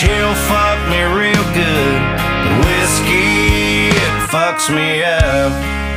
she'll fuck me real good. Whiskey, it fucks me up.